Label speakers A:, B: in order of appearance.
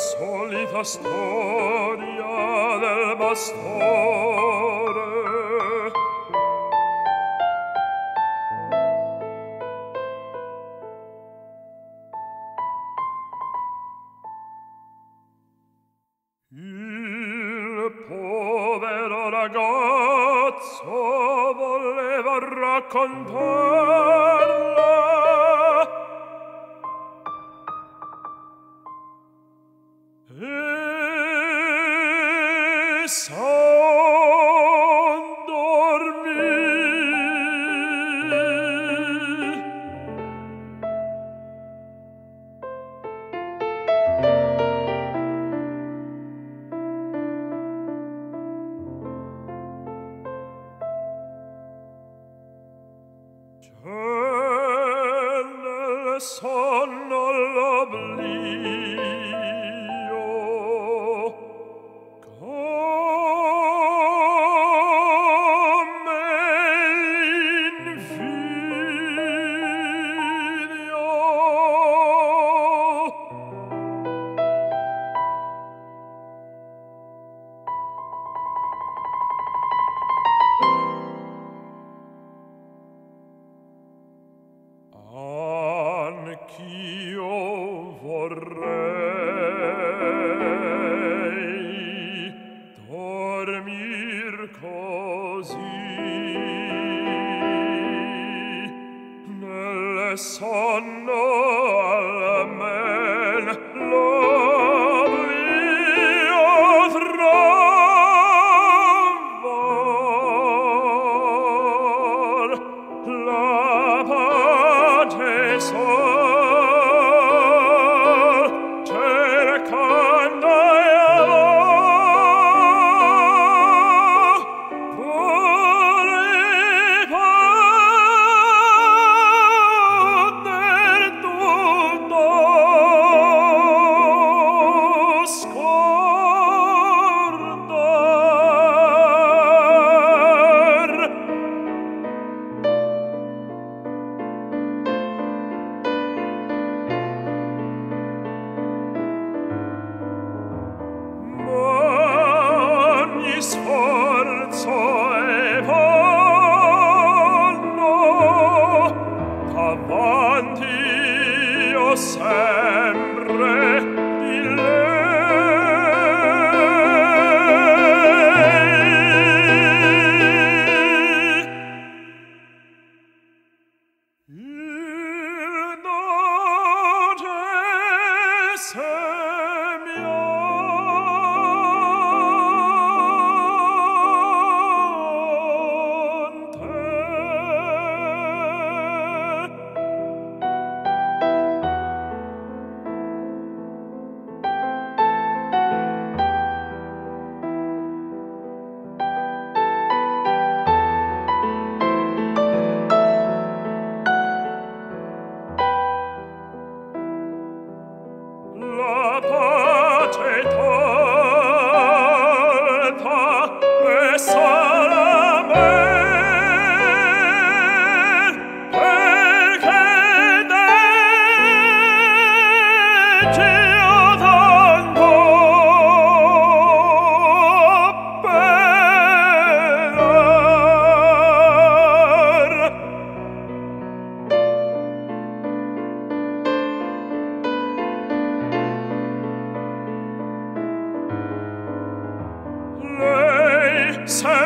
A: solita storia del bastore. Il povero ragazzo voleva raccontare son dormi. C'è nel sonno l'oblio. io vorrei dormir così nel sonno